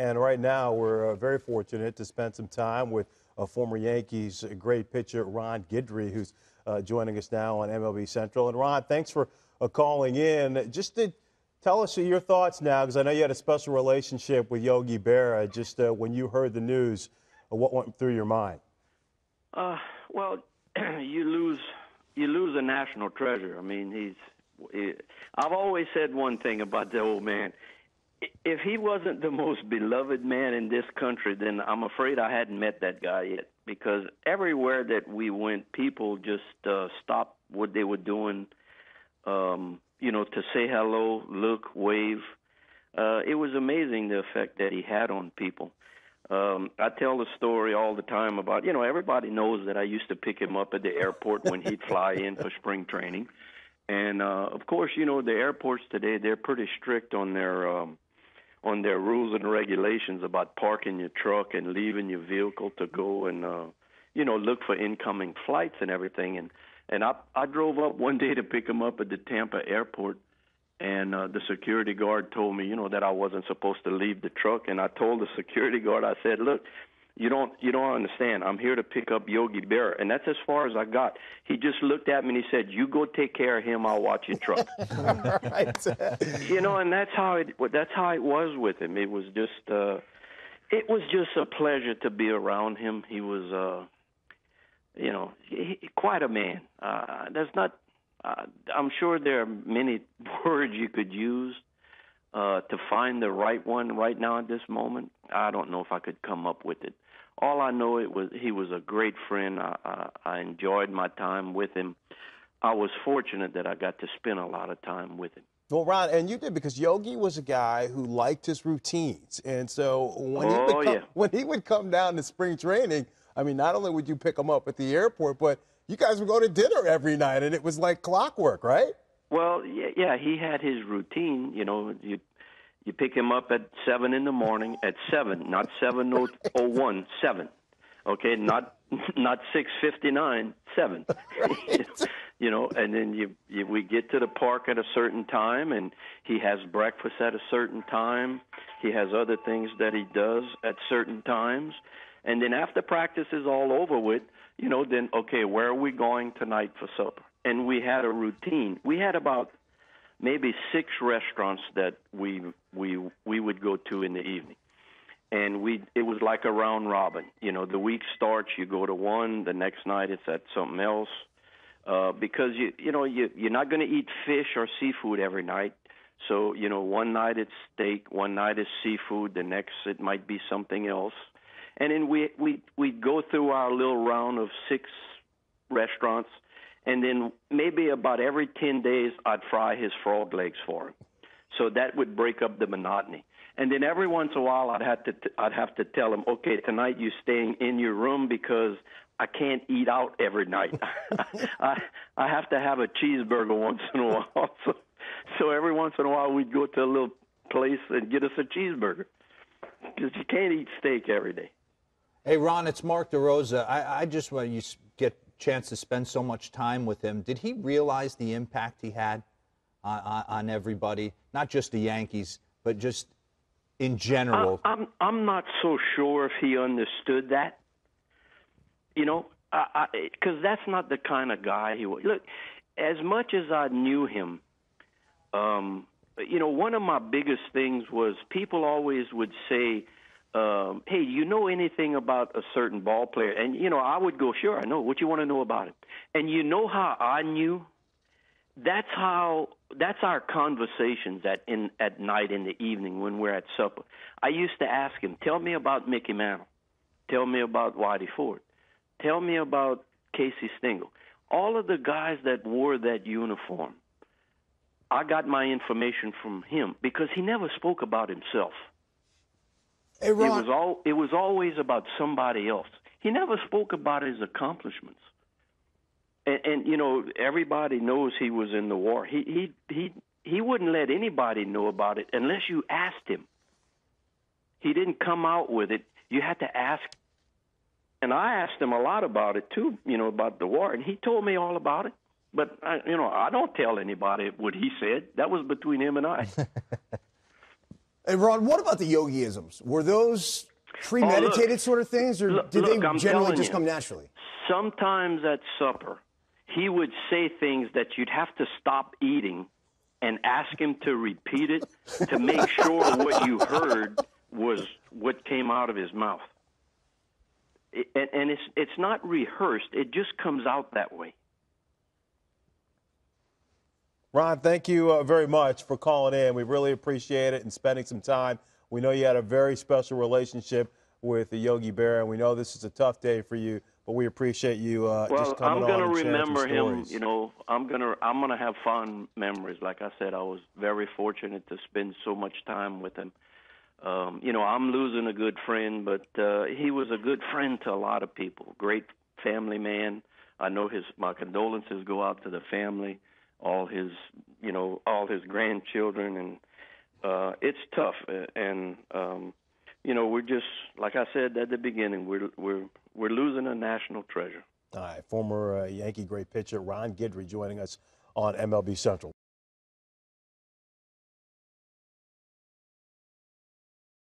And right now, we're uh, very fortunate to spend some time with a former Yankees great pitcher, Ron Guidry, who's uh, joining us now on MLB Central. And Ron, thanks for uh, calling in. Just to tell us your thoughts now, because I know you had a special relationship with Yogi Berra. Just uh, when you heard the news, uh, what went through your mind? Uh, well, you lose you lose a national treasure. I mean, he's. He, I've always said one thing about the old man if he wasn't the most beloved man in this country, then I'm afraid I hadn't met that guy yet. Because everywhere that we went, people just uh, stopped what they were doing, um, you know, to say hello, look, wave. Uh, it was amazing the effect that he had on people. Um, I tell the story all the time about, you know, everybody knows that I used to pick him up at the airport when he'd fly in for spring training. And uh, of course, you know, the airports today, they're pretty strict on their. Um, on their rules and regulations about parking your truck and leaving your vehicle to go and uh you know look for incoming flights and everything. And and I I drove up one day to pick him up at the Tampa airport and uh the security guard told me you know that I wasn't supposed to leave the truck. And I told the security guard I said look you don't you don't understand. I'm here to pick up Yogi Berra, and that's as far as I got. He just looked at me and he said, "You go take care of him. I'll watch your truck." right. you know, and that's how it that's how it was with him. It was just uh, it was just a pleasure to be around him. He was, uh, you know, he, quite a man. Uh, there's not. Uh, I'm sure there are many words you could use uh, to find the right one right now at this moment. I don't know if I could come up with it all I know it was he was a great friend. I, I, I enjoyed my time with him. I was fortunate that I got to spend a lot of time with him. Well, Ron, and you did because Yogi was a guy who liked his routines, and so when oh, he would come, yeah. when he would come down to spring training, I mean, not only would you pick him up at the airport, but you guys would go to dinner every night, and it was like clockwork, right? Well, yeah, yeah, he had his routine. You know, you you pick him up at seven in the morning at seven, not seven oh, oh one, seven. Okay, not not six fifty nine, seven. you know, and then you, you we get to the park at a certain time, and he has breakfast at a certain time. He has other things that he does at certain times, and then after practice is all over with, you know, then okay, where are we going tonight for supper? And we had a routine. We had about maybe six restaurants that we we we would go to in the evening. And we it was like a round robin. You know the week starts you go to one the next night it's at something else. Uh because you you know you you're not going to eat fish or seafood every night. So you know one night it's steak one night is seafood the next it might be something else. And then we we we go through our little round of six restaurants and then maybe about every 10 days I'd fry his frog legs for him. So that would break up the monotony. And then every once in a while I'd have to t- I'd have to tell him, "Okay, tonight you're staying in your room because I can't eat out every night. I I have to have a cheeseburger once in a while." So so every once in a while we'd go to a little place and get us a cheeseburger because you can't eat steak every day. Hey Ron, it's Mark DeRosa. I, I just want you chance to spend so much time with him. Did he realize the impact he had on, on, on everybody, not just the Yankees, but just in general? I, I'm I'm not so sure if he understood that. You know, because that's not the kind of guy he was. Look, as much as I knew him, um, you know, one of my biggest things was people always would say um, hey, you know anything about a certain ball player? And you know, I would go, sure, I know. What you want to know about him? And you know how I knew? That's how. That's our conversations at in at night in the evening when we're at supper. I used to ask him, tell me about Mickey Mantle, tell me about Whitey Ford, tell me about Casey Stengel. All of the guys that wore that uniform, I got my information from him because he never spoke about himself. Hey, Ron. It was all it was always about somebody else. He never spoke about his accomplishments. And, and you know, everybody knows he was in the war. He he he he wouldn't let anybody know about it unless you asked him. He didn't come out with it. You had to ask. And I asked him a lot about it too, you know, about the war, and he told me all about it. But I, you know, I don't tell anybody what he said. That was between him and I. And Ron, what about the yogiisms? Were those oh, premeditated sort of things, or Look- did look, they generally just you. come naturally? sometimes at supper, he would say things that you'd have to stop eating and ask him to repeat it to make sure what you heard was what came out of his mouth. It, and, and it's it's not rehearsed; it just comes out that way. Ron, thank you uh, very much for calling in. We really appreciate it and spending some time. We know you had a very special relationship with the Yogi Berra, and we know this is a tough day for you, but we appreciate you uh, Well, just coming I'm on gonna sharing some remember him. stories. You know, I'm gonna I'm gonna have fond memories. Like I said, I was very fortunate to spend so much time with him. Um, you know, I'm losing a good friend, but uh, he was a good friend to a lot of people. Great family man. I know his my condolences go out to the family, all his you know all his grandchildren, and uh, it's tough. And um, you know, we're just like I said at the beginning, we're we're we're losing a national treasure. All right, former uh, Yankee great pitcher Ron Guidry joining us on MLB Central.